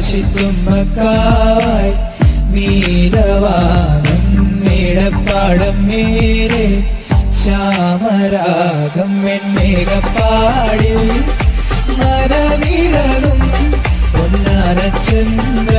കാശിത്തുമ്മക്കാവായി നീലവാനം മേടപ്പാടം മേലെ ശ്യാമരാഗം വെൺമേഘപ്പാടിൽ മനവിരളും പൊന്നാനച്ചെന്ന